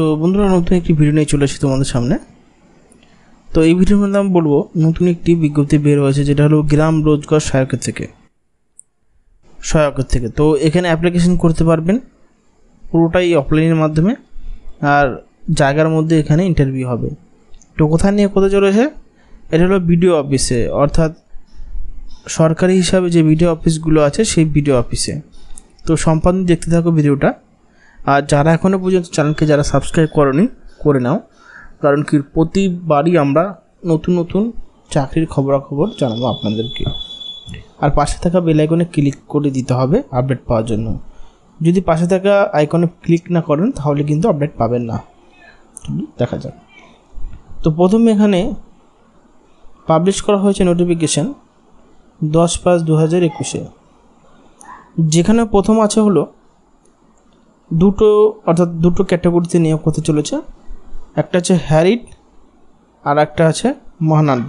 তো বন্ধুরা, নতুন একটি ভিডিও নিয়ে চলে এসেছি তোমাদের সামনে। তো এই ভিডিওর মধ্যে আমি বলব, নতুন একটি বিজ্ঞপ্তি বের হয়েছে, যেটা হলো গ্রাম রোজগার সহায়কের থেকে। সহায়কের থেকে। তো এখানে অ্যাপ্লিকেশন করতে পারবেন, পুরোটাই অফলাইনের মাধ্যমে, আর জায়গার মধ্যে এখানে ইন্টারভিউ হবে। তো কোথায় নিয়ে কোথায় চলেছে এটা হলো বিডিও অফিসে অর্থাৎ সরকারি হিসাবে যে বিডিও অফিসগুলো আছে, সেই বিডিও অফিসে তো সম্পাদন দেখতে থাকো ভিডিওটা আর যারা এখনও পর্যন্ত চ্যানেলকে যারা সাবস্ক্রাইব করনি, করে নাও। কারণ কি, প্রতিবারই আমরা নতুন নতুন চাকরির খবরাখবর জানাব আপনাদেরকে। আর পাশে থাকা বেল আইকনে ক্লিক করে দিতে হবে আপডেট পাওয়ার জন্য। যদি পাশে থাকা আইকনে ক্লিক না করেন, তাহলে কিন্তু আপডেট পাবেন না। দেখা যাক। তো প্রথমে এখানে পাবলিশ করা হয়েছে নোটিফিকেশান দশ পাঁচ দু হাজার একুশে। যেখানে প্রথম আছে হলো দুটো, অর্থাৎ দুটো ক্যাটাগরিতে নিয়োগ হতে চলেছে। একটা আছে হ্যারিড আর একটা আছে মহানান্ড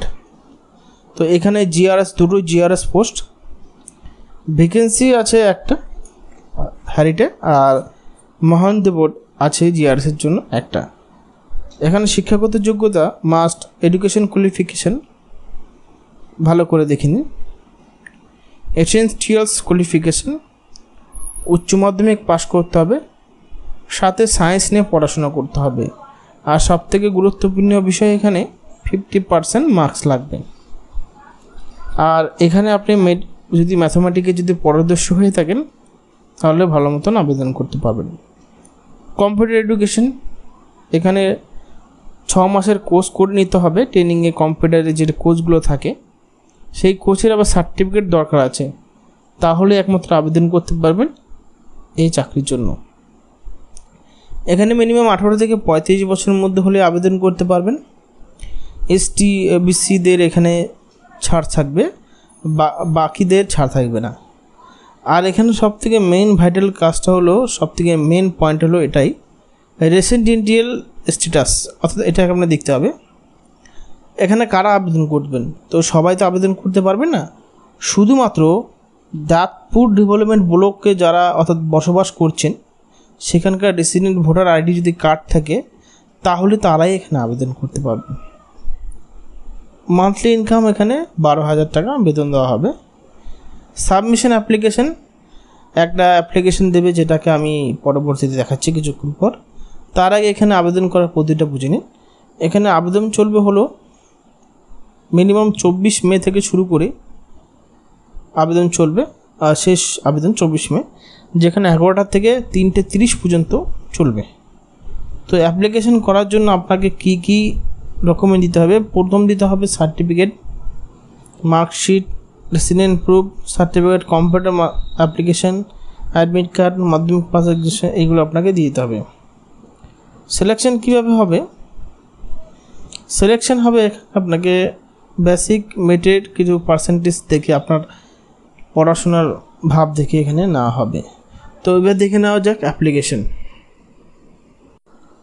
তো এখানে জিআরএস দুটো জিআরএস পোস্ট ভ্যাকেন্সি আছে একটা হ্যারিটে আর মহানদেবর আছে জিআরএসের জন্য একটা। এখানে শিক্ষাগত যোগ্যতা মাস্ট এডুকেশন কোয়ালিফিকেশন ভালো করে দেখিনি। এসেন্সিয়ালস কোয়ালিফিকেশন উচ্চ মাধ্যমিক পাশ করতে হবে, সাথে সায়েন্স নিয়ে পড়াশোনা করতে হবে। আর সবথেকে গুরুত্বপূর্ণ বিষয় এখানে ফিফটি পার্সেন্ট মার্কস লাগবে। আর এখানে আপনি যদি ম্যাথামেটিকে যদি পরদর্শী হয়ে থাকেন, তাহলে ভালো মতন আবেদন করতে পারবেন। কম্পিউটার এডুকেশন এখানে ছ মাসের কোর্স করে নিতে হবে ট্রেনিংয়ে কম্পিউটারে যে কোর্সগুলো থাকে, সেই কোর্সের আবার সার্টিফিকেট দরকার আছে। তাহলে একমাত্র আবেদন করতে পারবেন। এই চাকরির জন্য। এখানে মিনিমাম আঠারো থেকে পঁয়ত্রিশ বছরের মধ্যে হলে আবেদন করতে পারবেন। এসটি বিসিদের এখানে ছাড় থাকবে, বা, বাকিদের ছাড় থাকবে না। আর এখানে সব থেকে মেন ভাইটাল কাজটা হলো সব থেকে মেন পয়েন্ট হলো এটাই রেসিডেন্টিয়াল স্ট্যাটাস অর্থাৎ এটাকে আপনার দেখতে হবে। এখানে কারা আবেদন করবেন? তো সবাই তো আবেদন করতে পারবে না। শুধুমাত্র দাঁতপুর ডেভেলপমেন্ট ব্লকে যারা অর্থাৎ বসবাস করছেন, সেখানকার রেসিডেন্ট ভোটার আইডি যদি কার্ড থাকে, তাহলে তারাই এখানে আবেদন করতে পারবে। মান্থলি ইনকাম এখানে বারো হাজার টাকা বেতন দেওয়া হবে। সাবমিশন অ্যাপ্লিকেশন একটা অ্যাপ্লিকেশন দেবে যেটাকে আমি পরবর্তীতে দেখাচ্ছি কিছুক্ষণ পর। তার আগে এখানে আবেদন করার পদ্ধতিটা বুঝে নিন। এখানে আবেদন চলবে হলো মিনিমাম চব্বিশ মে থেকে শুরু করে আবেদন চলবে শেষ আবেদন চব্বিশ মে, যেখানে এগারোটা থেকে তিনটে তিরিশ পর্যন্ত চলবে। তো অ্যাপ্লিকেশন করার জন্য আপনাকে কি কি ডকুমেন্ট দিতে হবে? প্রথম দিতে হবে certificate marksheet resident proof certificate computer application admit card মাধ্যমিক পাস এইগুলো আপনাকে দিয়ে দিতে হবে। সিলেকশন কীভাবে হবে? সিলেকশন হবে আপনাকে বেসিক মেটেড কিছু পার্সেন্টেজ দেখে আপনার পড়াশোনার ভাব দেখে এখানে না হবে। তো এবার দেখে নেওয়া যাক অ্যাপ্লিকেশন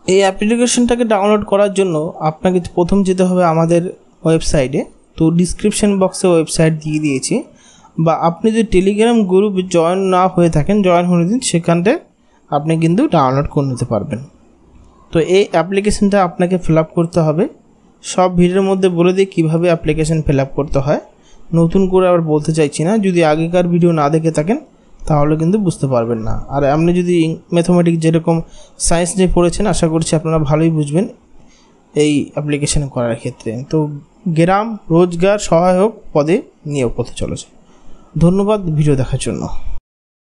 এই অ্যাপ্লিকেশনটাকে ডাউনলোড করার জন্য আপনাকে প্রথম যেতে হবে আমাদের ওয়েবসাইটে তো ডিসক্রিপশান বক্সে ওয়েবসাইট দিয়ে দিয়েছি। বা আপনি যদি টেলিগ্রাম গ্রুপ জয়েন না হয়ে থাকেন জয়েন হয়ে দিন সেখানটায় আপনি কিন্তু ডাউনলোড করে নিতে পারবেন। তো এই অ্যাপ্লিকেশনটা আপনাকে ফিল করতে হবে। সব ভিডিওর মধ্যে বলে দিই কীভাবে অ্যাপ্লিকেশন ফিল করতে হয়। নতুন করে আবার বলতে চাইছি না। যদি আগেকার ভিডিও না দেখে থাকেন, তাহলে কিন্তু বুঝতে পারবেন না। আর আপনি যদি ম্যাথমেটিক্স যেরকম সায়েন্স নিয়ে পড়েছেন, আশা করছি আপনারা ভালোই বুঝবেন এই অ্যাপ্লিকেশান করার ক্ষেত্রে। তো গ্রাম, রোজগার, সহায়ক পদে নিয়োগ করতে চলেছে। ধন্যবাদ ভিডিও দেখার জন্য।